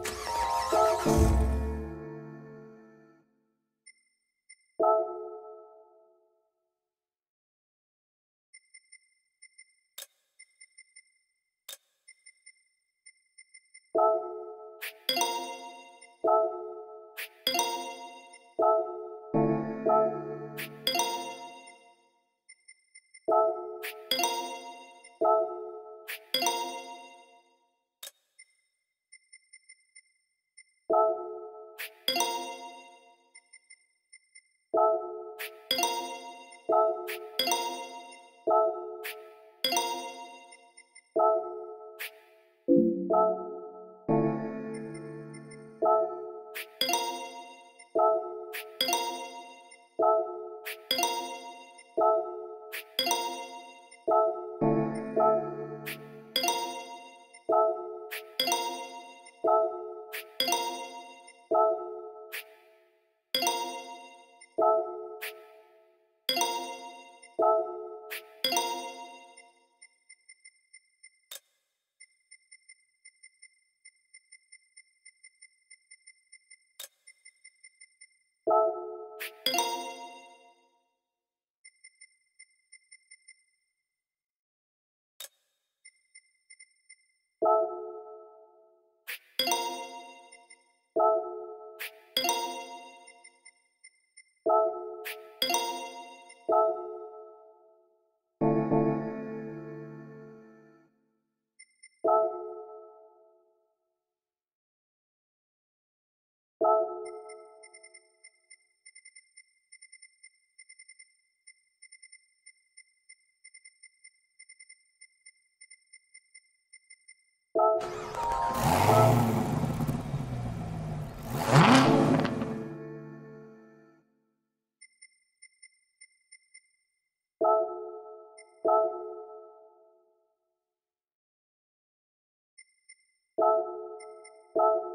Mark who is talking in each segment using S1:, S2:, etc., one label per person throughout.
S1: Thank you.
S2: Thank you.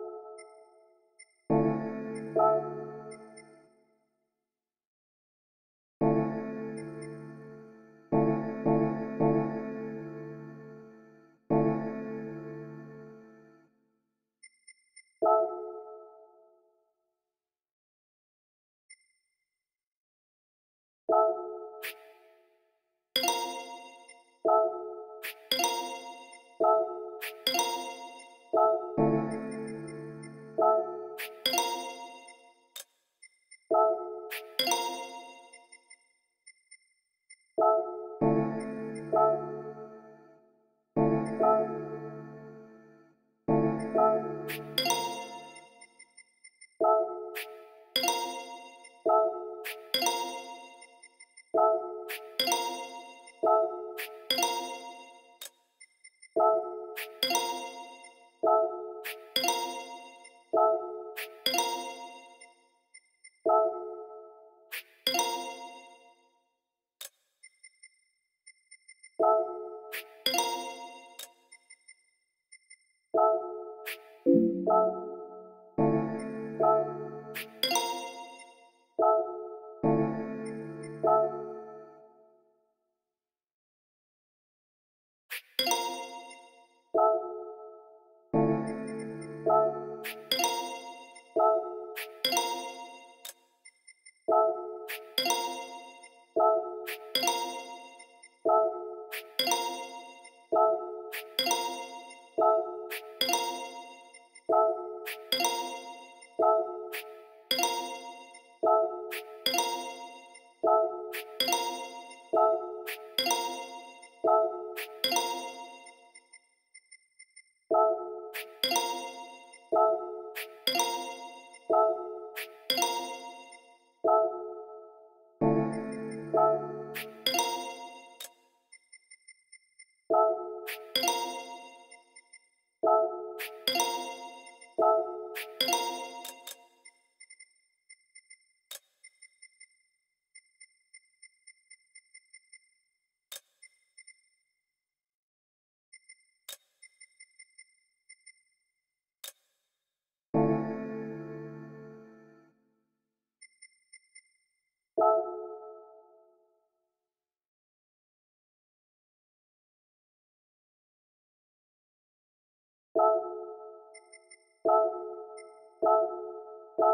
S2: Thank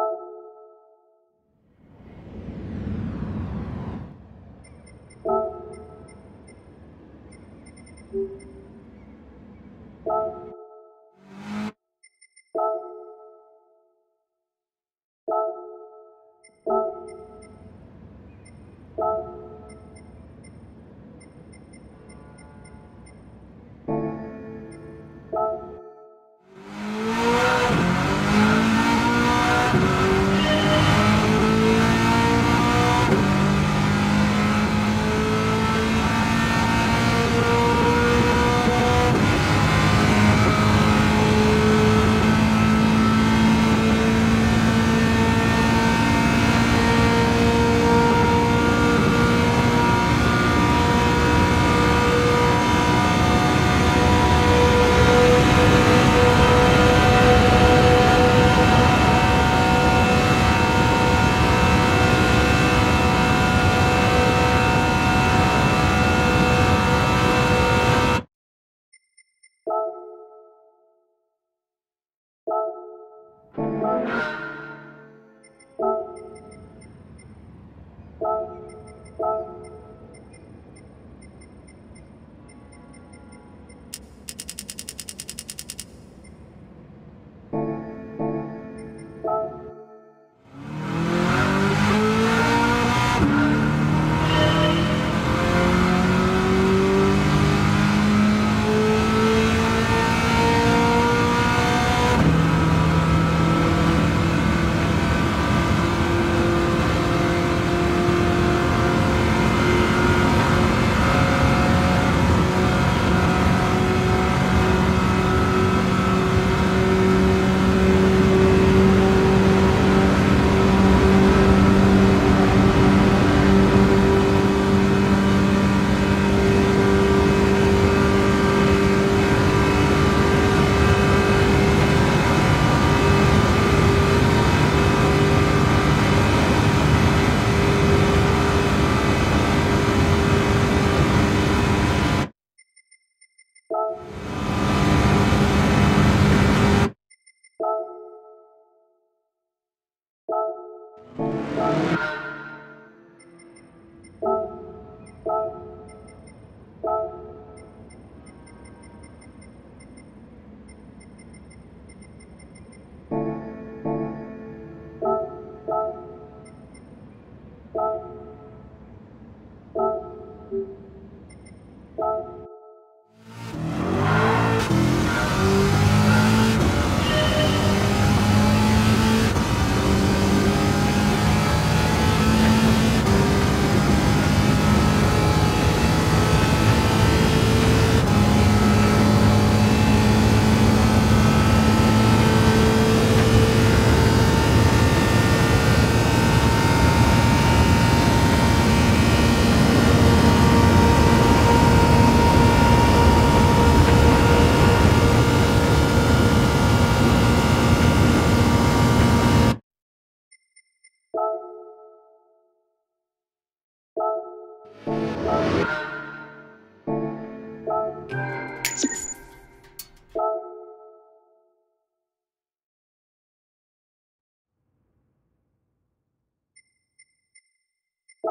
S2: you.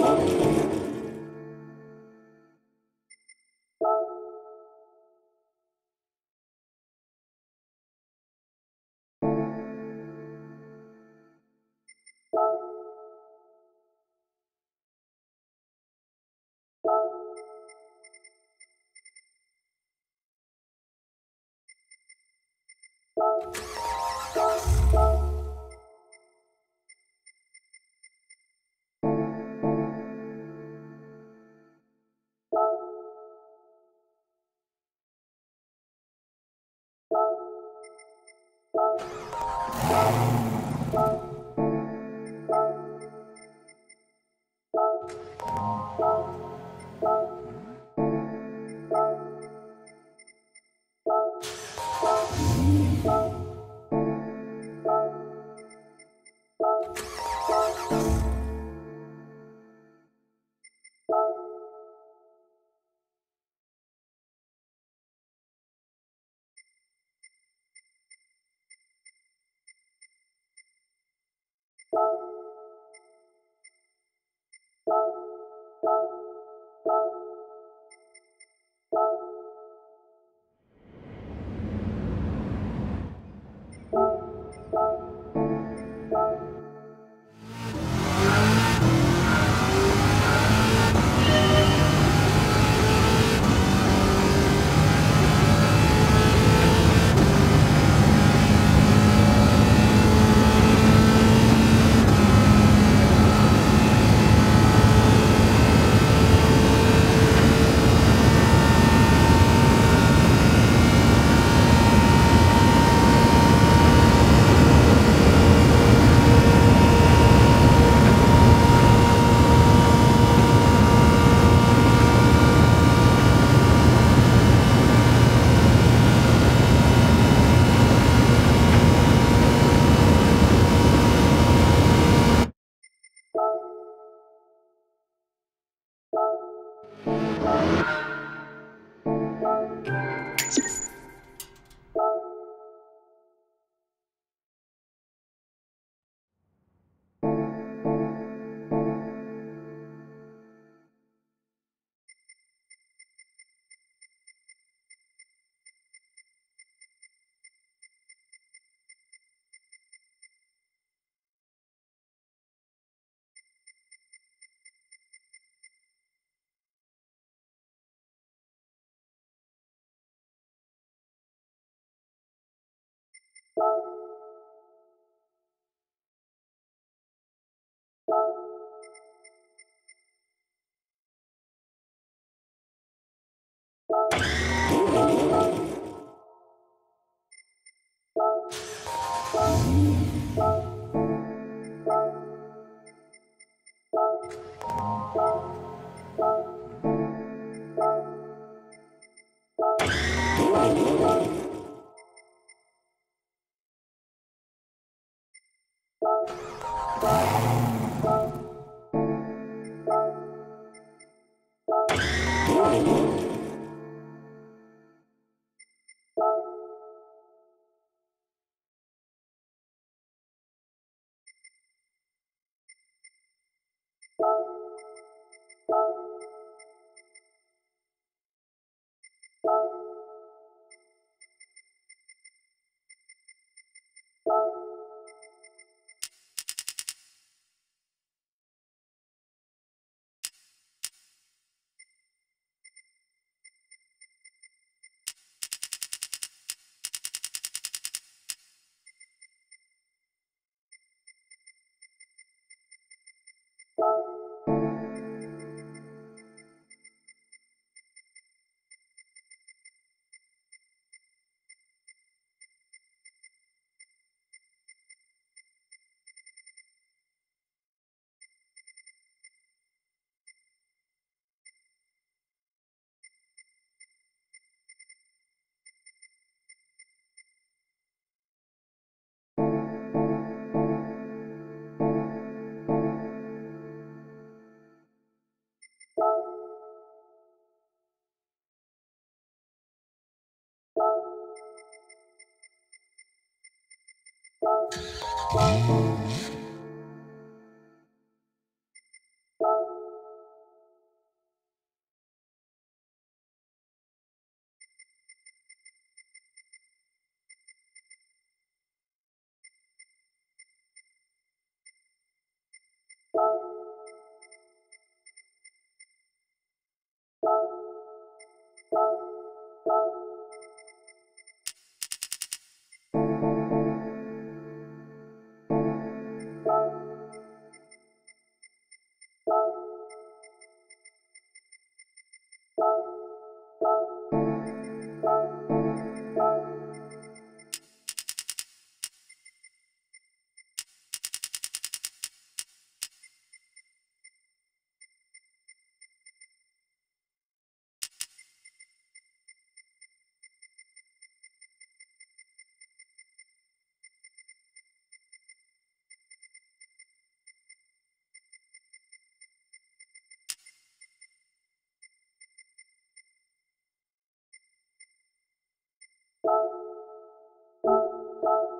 S2: you Oh, Bye. 嗯。you.